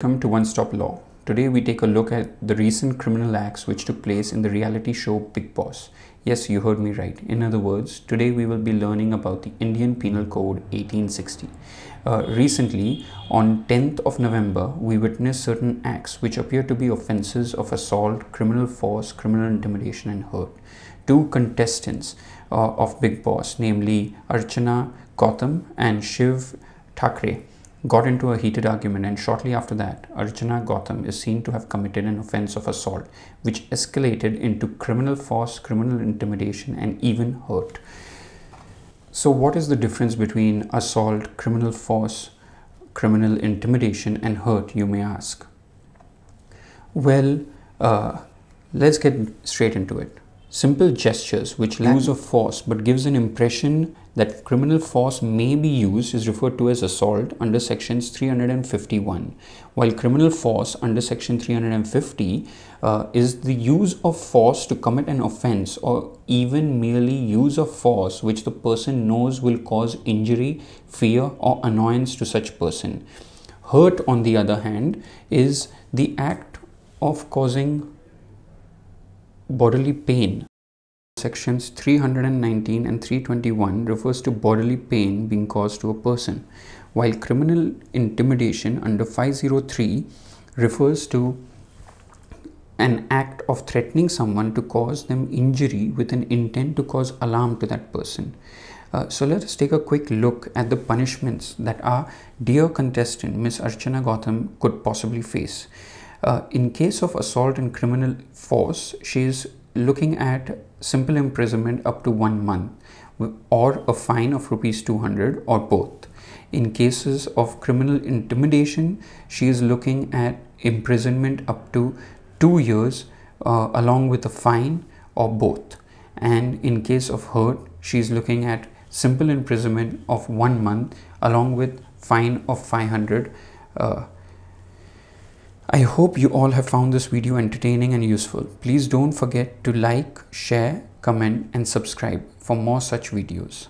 Welcome to One Stop Law. Today we take a look at the recent criminal acts which took place in the reality show Bigg Boss. Yes, you heard me right. In other words, today we will be learning about the Indian Penal Code 1860. Uh, recently, on 10th of November, we witnessed certain acts which appear to be offences of assault, criminal force, criminal intimidation and hurt. Two contestants uh, of Bigg Boss, namely Archana Gautam and Shiv Thakare, got into a heated argument and shortly after that Archana Gautam is seen to have committed an offense of assault which escalated into criminal force, criminal intimidation and even hurt. So what is the difference between assault, criminal force, criminal intimidation and hurt you may ask? Well, uh, let's get straight into it. Simple gestures which use of force but gives an impression that criminal force may be used is referred to as assault under sections 351 while criminal force under section 350 uh, is the use of force to commit an offense or even merely use of force which the person knows will cause injury fear or annoyance to such person. Hurt on the other hand is the act of causing bodily pain. Sections 319 and 321 refers to bodily pain being caused to a person, while criminal intimidation under 503 refers to an act of threatening someone to cause them injury with an intent to cause alarm to that person. Uh, so let us take a quick look at the punishments that our dear contestant Miss Archana Gautam could possibly face. Uh, in case of assault and criminal force, she is looking at simple imprisonment up to one month or a fine of rupees 200 or both. In cases of criminal intimidation, she is looking at imprisonment up to two years uh, along with a fine or both. And in case of hurt, she is looking at simple imprisonment of one month along with fine of 500 uh, I hope you all have found this video entertaining and useful. Please don't forget to like, share, comment and subscribe for more such videos.